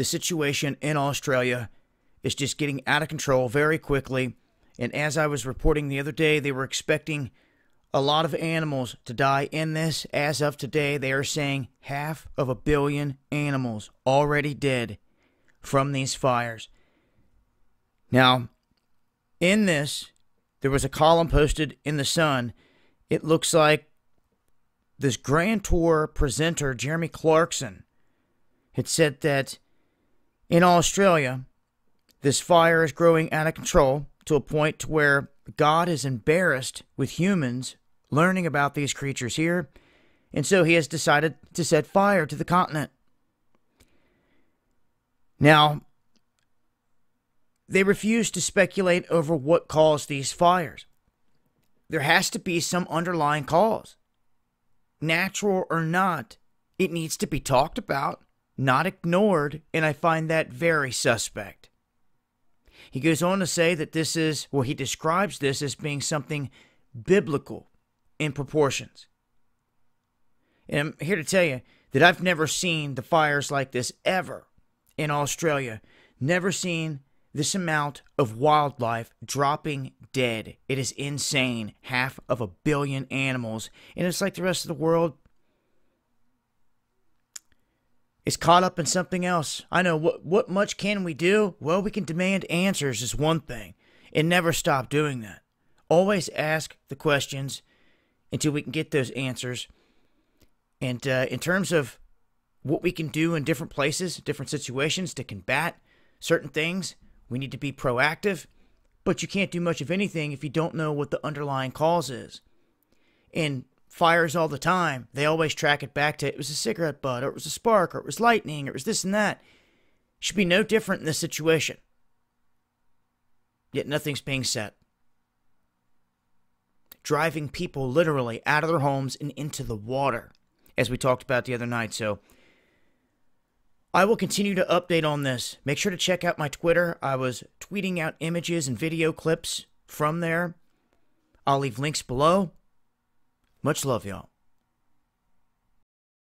the situation in Australia is just getting out of control very quickly. And as I was reporting the other day, they were expecting a lot of animals to die in this. As of today, they are saying half of a billion animals already dead from these fires. Now, in this, there was a column posted in the Sun. It looks like this Grand Tour presenter, Jeremy Clarkson, had said that in Australia, this fire is growing out of control to a point to where God is embarrassed with humans learning about these creatures here, and so he has decided to set fire to the continent. Now, they refuse to speculate over what caused these fires. There has to be some underlying cause. Natural or not, it needs to be talked about, not ignored, and I find that very suspect. He goes on to say that this is, well, he describes this as being something biblical in proportions. And I'm here to tell you that I've never seen the fires like this ever in Australia. Never seen this amount of wildlife dropping dead. It is insane. Half of a billion animals. And it's like the rest of the world is caught up in something else. I know what what much can we do? Well, we can demand answers is one thing. And never stop doing that. Always ask the questions until we can get those answers. And uh, in terms of what we can do in different places, different situations to combat certain things, we need to be proactive. But you can't do much of anything if you don't know what the underlying cause is. In fires all the time, they always track it back to it was a cigarette butt, or it was a spark, or it was lightning, or it was this and that. It should be no different in this situation. Yet nothing's being said driving people literally out of their homes and into the water, as we talked about the other night. So I will continue to update on this. Make sure to check out my Twitter. I was tweeting out images and video clips from there. I'll leave links below. Much love, y'all.